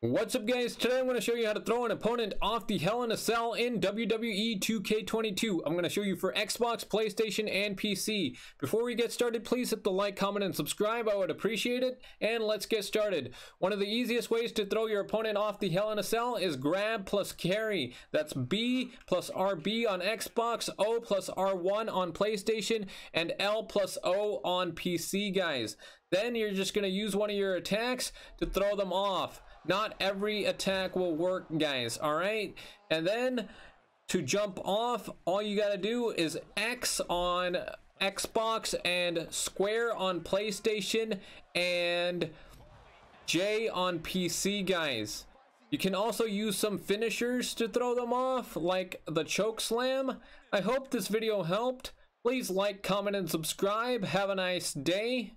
What's up guys, today I'm going to show you how to throw an opponent off the Hell in a Cell in WWE 2K22. I'm going to show you for Xbox, PlayStation, and PC. Before we get started, please hit the like, comment, and subscribe, I would appreciate it. And let's get started. One of the easiest ways to throw your opponent off the Hell in a Cell is grab plus carry. That's B plus RB on Xbox, O plus R1 on PlayStation, and L plus O on PC guys. Then you're just going to use one of your attacks to throw them off. Not every attack will work, guys, all right? And then to jump off, all you got to do is X on Xbox and square on PlayStation and J on PC, guys. You can also use some finishers to throw them off, like the choke slam. I hope this video helped. Please like, comment, and subscribe. Have a nice day.